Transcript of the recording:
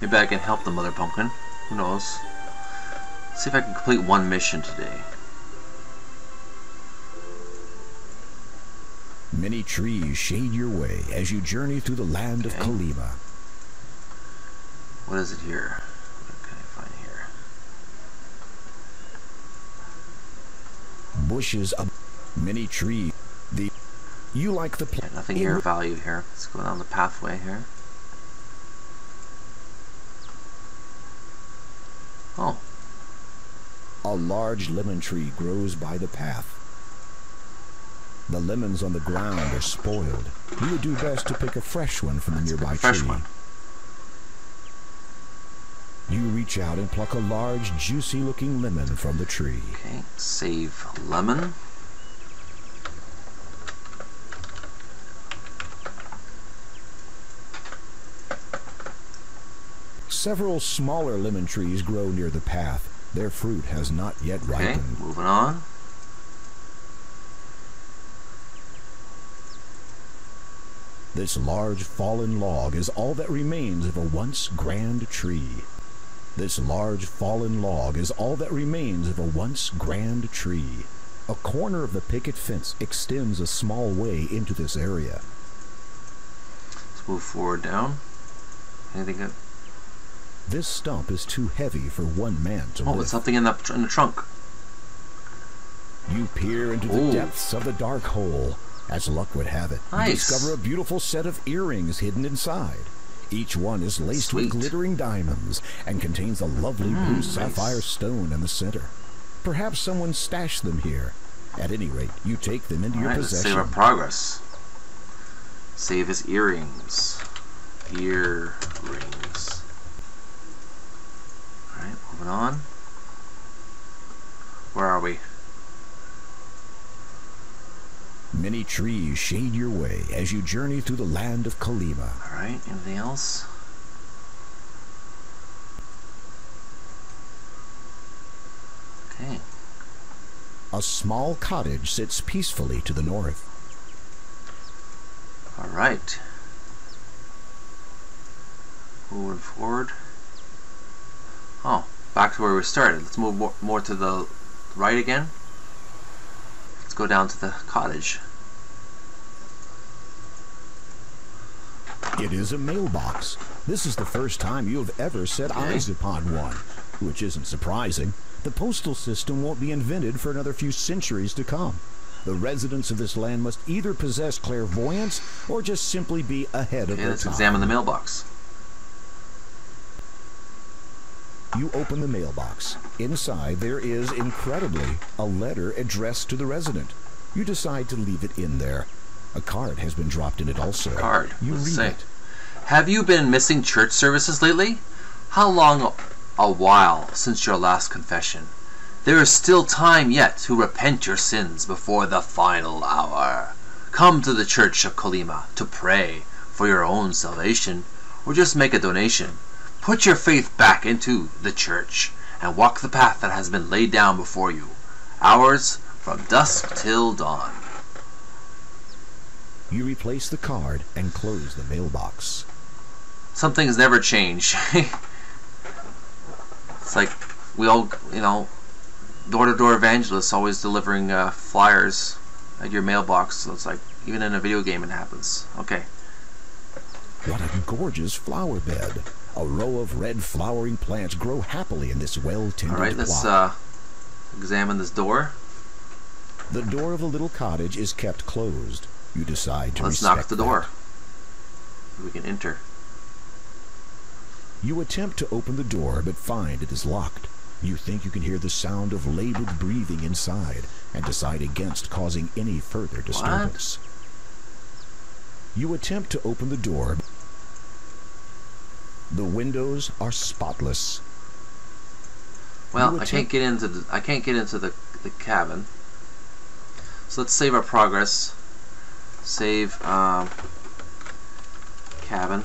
Maybe I can help the Mother Pumpkin. Who knows? Let's see if I can complete one mission today. Many trees shade your way as you journey through the land of Kolyma. What is it here? What can I find here? Bushes of many trees. The you like the Yeah, plant. nothing here of value here. Let's go down the pathway here. Oh, A large lemon tree grows by the path. The lemons on the ground are spoiled. You would do best to pick a fresh one from the Let's a nearby fresh tree. one. You reach out and pluck a large, juicy-looking lemon from the tree. okay. Save lemon. Several smaller lemon trees grow near the path. Their fruit has not yet Okay, ripened. moving on. This large fallen log is all that remains of a once grand tree. This large fallen log is all that remains of a once grand tree. A corner of the picket fence extends a small way into this area. Let's move forward down. Anything? That, This stump is too heavy for one man to oh, lift. there's something in the in the trunk. You peer into the Ooh. depths of the dark hole. As luck would have it, you discover a beautiful set of earrings hidden inside. Each one is laced Sweet. with glittering diamonds and contains a lovely Mm, blue nice. sapphire stone in the center. Perhaps someone stashed them here. At any rate, you take them into All your right, let's possession. save our progress. Save his earrings. Earrings. Alright, moving on. Where are we? Many trees shade your way as you journey through the land of Kolyma. Alright, anything else? Okay, A small cottage sits peacefully to the north. alright. Moving forward. Oh, back to where we started. Let's move more, more to the right again. Let's go down to the cottage. It is a mailbox. This is the first time you have ever set Okay. eyes upon one, which isn't surprising. The postal system won't be invented for another few centuries to come. The residents of this land must either possess clairvoyance or just simply be ahead of Okay, their let's time. examine the mailbox. You open the mailbox. Inside there is, incredibly, a letter addressed to the resident. You decide to leave it in there. A card has been dropped in it also. A Card. You Let's read see. it. Have you been missing church services lately? How long a while since your last confession? There is still time yet to repent your sins before the final hour. Come to the Church of Kolyma to pray for your own salvation, or just make a donation. Put your faith back into the church and walk the path that has been laid down before you. Hours from dusk till dawn. You replace the card and close the mailbox. some things never change. it's like we all, you know, door-to-door evangelists always delivering uh, flyers at your mailbox. So it's like even in a video game it happens. Okay, What a gorgeous flower bed. A row of red flowering plants grow happily in this well-tended right. Let's uh, examine this door. the door of the little cottage is kept closed. You decide to Let's knock the that. door. We can enter. You attempt to open the door but find it is locked. You think you can hear the sound of labored breathing inside and decide against causing any further disturbance. You attempt to open the door. The windows are spotless. Well, I can't get into the I can't get into the the cabin. So let's save our progress. Save um, cabin.